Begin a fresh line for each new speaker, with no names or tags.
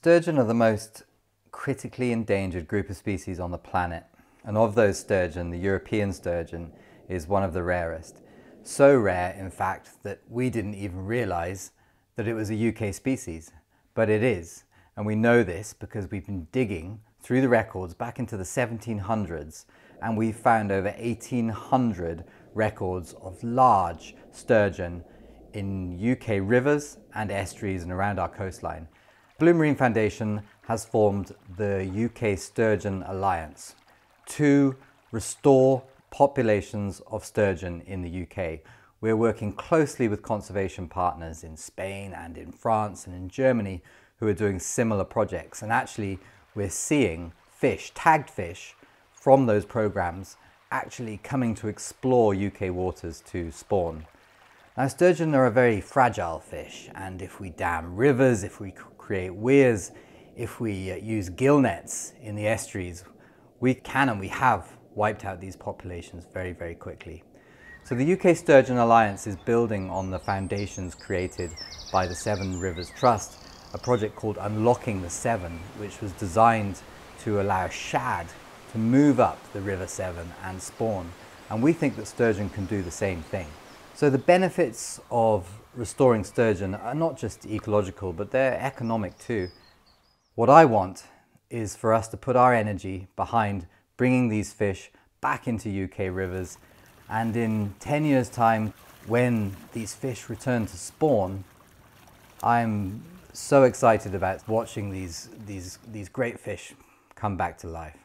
Sturgeon are the most critically endangered group of species on the planet. And of those sturgeon, the European sturgeon is one of the rarest. So rare, in fact, that we didn't even realize that it was a UK species. But it is. And we know this because we've been digging through the records back into the 1700s and we found over 1800 records of large sturgeon in UK rivers and estuaries and around our coastline. Blue Marine Foundation has formed the UK Sturgeon Alliance to restore populations of sturgeon in the UK. We're working closely with conservation partners in Spain and in France and in Germany who are doing similar projects. And actually, we're seeing fish, tagged fish, from those programs actually coming to explore UK waters to spawn. Now sturgeon are a very fragile fish and if we dam rivers, if we create weirs, if we uh, use gill nets in the estuaries, we can and we have wiped out these populations very, very quickly. So the UK Sturgeon Alliance is building on the foundations created by the Severn Rivers Trust, a project called Unlocking the Severn, which was designed to allow shad to move up the River Severn and spawn. And we think that sturgeon can do the same thing. So the benefits of restoring sturgeon are not just ecological, but they're economic too. What I want is for us to put our energy behind bringing these fish back into UK rivers and in 10 years time when these fish return to spawn I'm so excited about watching these, these, these great fish come back to life.